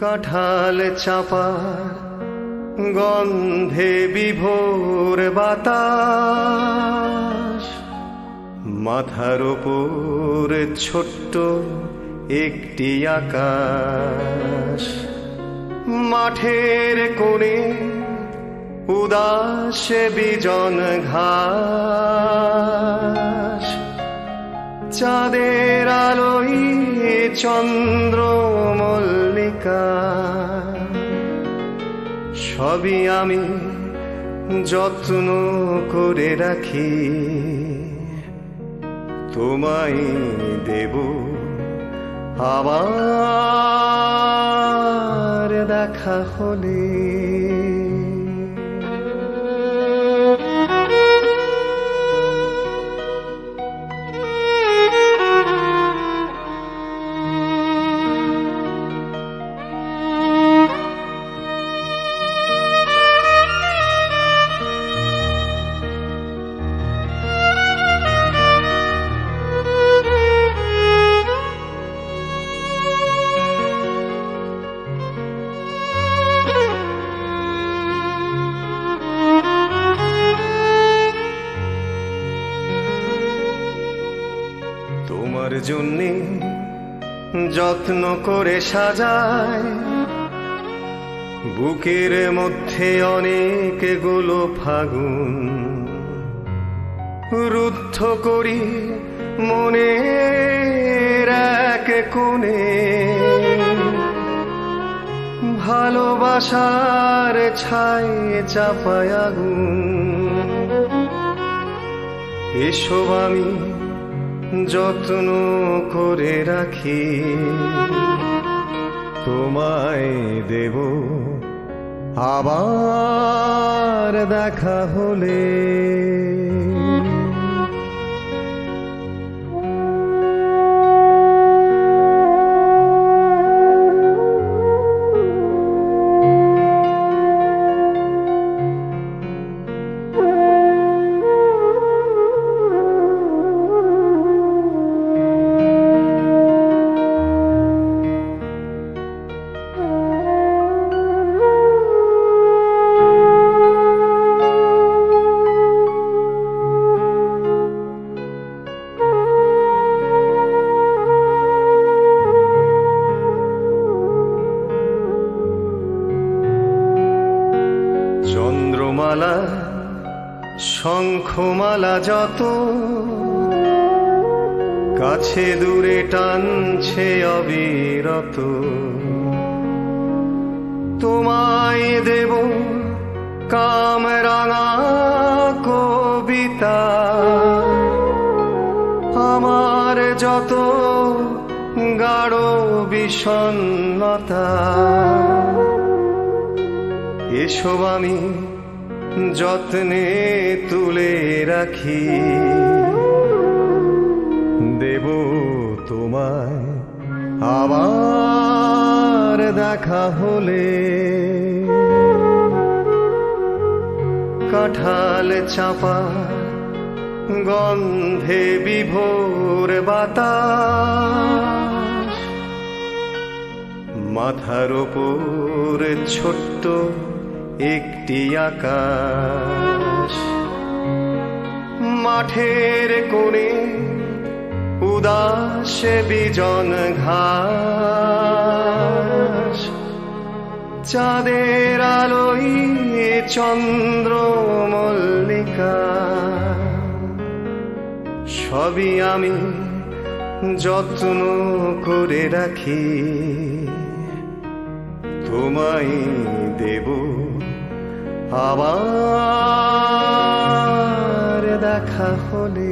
কাঁঠাল চাপা, গন্ধে বিভোর বাতাস। মাথার ওপর ছোট্ট একটি আকাশ। মাঠের কোণে উদাস বিজন ঘাস। চাঁদের আলোই চন্দ্র মল্লিকা সবই আমি যত্ন করে রাখি। তোমায় দেব আবার দেখা হলে। জন্যে যত্ন করে সাজায়। বুকের মধ্যে অনেকগুলো ফাগুন রুদ্ধ করি মনে এক কোণে। ভালোবাসার ছায় চাপায় আগুন। এসব আমি যত্ন করে রাখি। তোমায় দেব। আবার দেখা হলে চন্দ্রমালা, শঙ্খমালা যত, কাছে দূরে টানছে অবিরত। তোমায় দেব কামরাঙা কবিতা, আমার যত গাঢ় বিষণ্ণতা। এসব আমি যত্নে তুলে রাখি। দেব তোমায় আবার দেখা হলে। কাঁঠাল চাপা, গন্ধে বিভোর বাতাস। মাথার ওপর ছোট্ট একটি আকাশ। মাঠের কোণে উদাস বিজন ঘাস। চাঁদের আলোই চন্দ্র মল্লিকা। সবই আমি যত্ন করে রাখি। তোমায় দেব আবার দেখা হলে